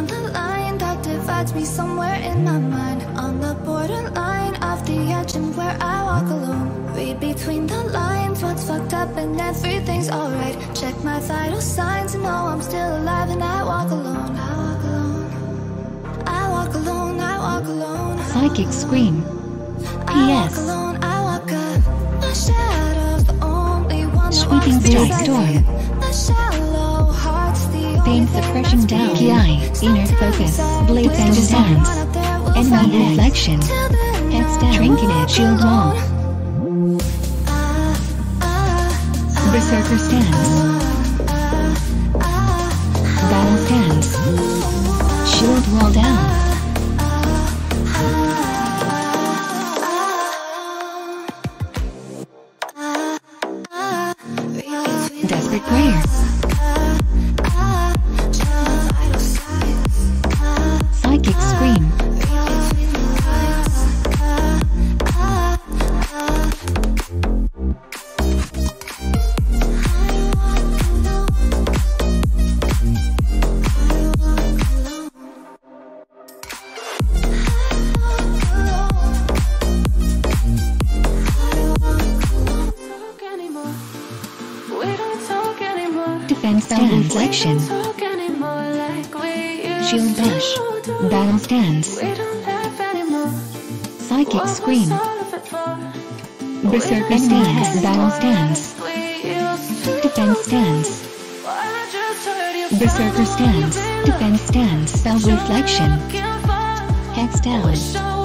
on the line that divides me somewhere in my mind. On the borderline of the edge and where I walk alone. Read between the lines what's fucked up and everything's alright. Check my vital signs and know I'm still alive and I walk alone. I walk alone. I walk alone, I walk alone. Psychic Scream. P.S. Sweeping Strike Storm heart's the only Fame thing suppression down. PI. Inner focus. Blades and up Enemy reflection. Hex down. Trinketed shield wall. Berserker stance. Battle stance. Shield wall down. Psychic scream. talk anymore. We don't talk anymore. Defense spell reflection. Talk anymore like we used Shield bash. Battle stance. We don't laugh anymore. Psychic scream. all of it? Berserker stance. Battle stance. We used to Defense stance. I just heard Berserker stance. Defense stance. Spell reflection. Hex down.